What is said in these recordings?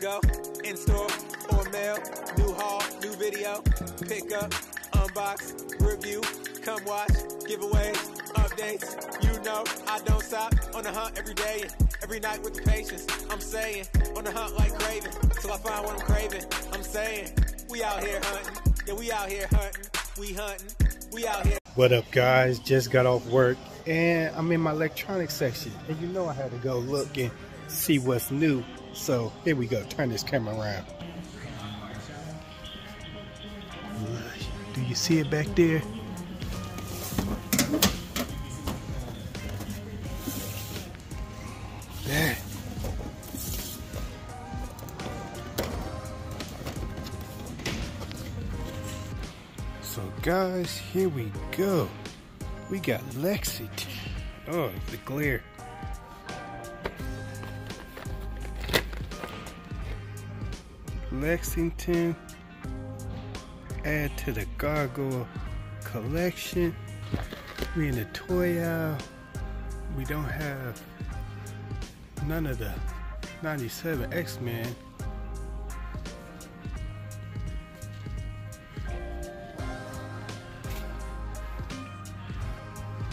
Go. In store or mail. New haul, new video. Pick up, unbox, review. Come watch, giveaways, updates. You know I don't stop on the hunt every day every night with the patience. I'm saying on the hunt like craving till I find what I'm craving. I'm saying we out here hunting. Yeah, we out here hunting. We hunting. We out here. What up, guys? Just got off work and I'm in my electronics section. And you know I had to go look and see what's new. So here we go. Turn this camera around. Do you see it back there? That. So guys, here we go. We got Lexington. Oh, it's the glare. Lexington. Add to the gargoyle collection. We in the toy aisle. We don't have none of the 97 X-Men.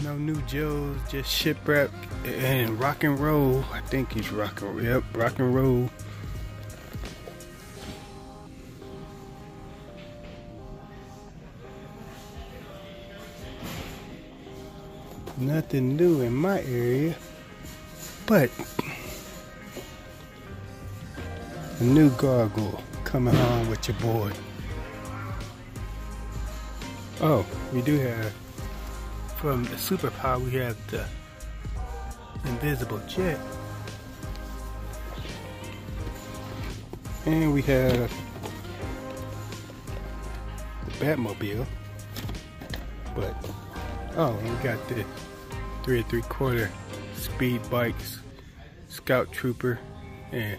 No new Joes, just shipwreck and rock and roll. I think he's rock and yep, rock and roll. Nothing new in my area, but a new gargoyle coming home with your boy. Oh, we do have from the superpower we have the invisible jet and we have the Batmobile but oh we got the three and three quarter speed bikes scout trooper and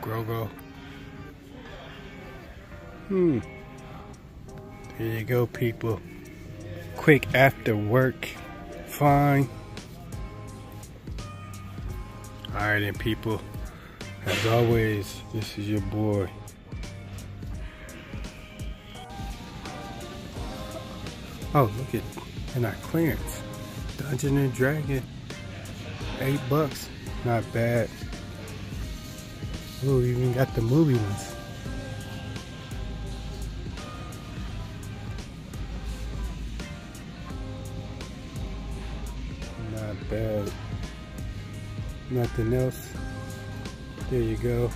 Grogu. Hmm. There you go people. Quick after work. Fine. Alright then people. As always this is your boy. Oh look at in our clearance Dungeon and Dragon eight bucks not bad Ooh, even got the movie ones not bad. Nothing else. There you go.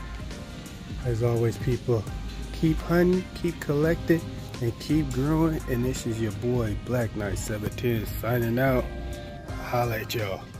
As always, people, keep hunting, keep collecting, and keep growing. And this is your boy, Black Night 710, signing out. Y'all.